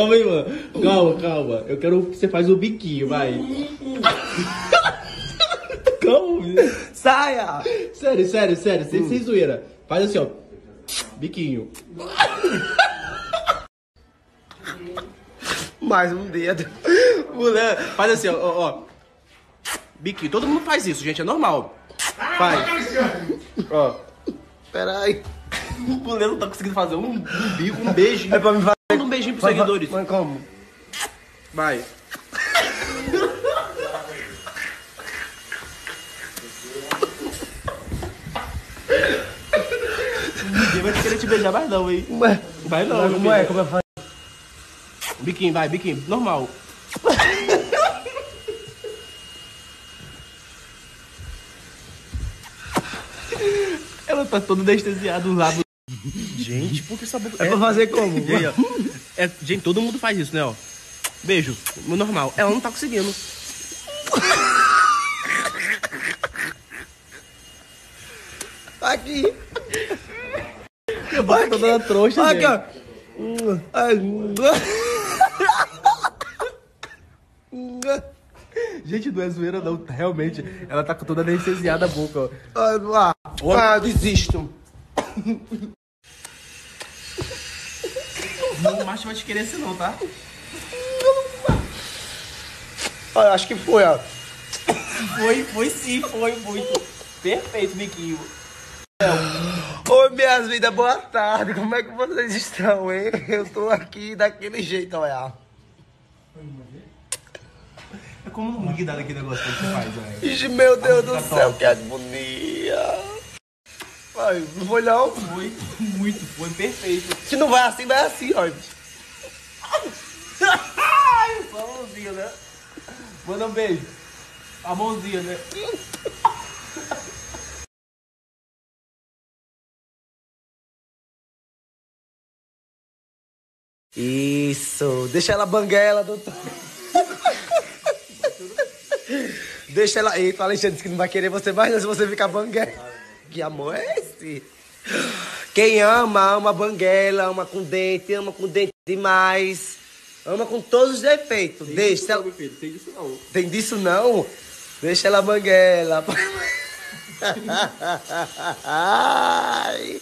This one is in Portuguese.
calma aí, mano. Calma, calma. Eu quero que você faz o biquinho, vai. calma, menino. Saia! Sério, sério, sério. Sem, sem zoeira. Faz assim, ó. Biquinho. Mais um dedo. Moleque, Faz assim, ó, ó. Biquinho. Todo mundo faz isso, gente. É normal. Faz. Ó. Peraí. O Buleiro não tá conseguindo fazer um, um bico, um beijinho. É pra me um beijinho pros seguidores. Mas como? Vai. Ninguém vai querer te beijar mais não, hein? Ué, Vai não, mas como é? Como é que faz? Biquinho, vai, biquinho. Normal. Ela tá toda anestesiada, os lábios. Gente, por que essa boca... É pra fazer como? É, gente, todo mundo faz isso, né, ó. Beijo, normal. Ela não tá conseguindo. Aqui. Boca tá dando trouxa, Aqui, gente. ó. Ai. Gente, não é zoeira, não. Realmente, ela tá com toda anestesiada a boca, ó. Ah, ah, desisto. Não, macho vai te querer assim, não, tá? Olha, acho que foi, ó. Foi, foi sim, foi muito. Perfeito, biquinho. Oi, minhas vidas, boa tarde. Como é que vocês estão, hein? Eu tô aqui daquele jeito, olha. É como não liquidar daquele negócio que você faz, velho. Ixi, meu Deus do céu, que agonia. Ai, não foi não. Foi muito, foi perfeito. Se não vai assim, vai assim, ó. Ai, só a mãozinha, né? Manda um beijo. A mãozinha, né? Isso, deixa ela banguela, doutor. deixa ela. Eita, o Alexandre disse que não vai querer você mais, não, se você ficar banguela. Que amor é esse? Quem ama, ama banguela, ama com dente, ama com dente demais. Ama com todos os defeitos. Deixa ela. meu filho, tem disso não. Tem disso não? Deixa ela banguela. Ai.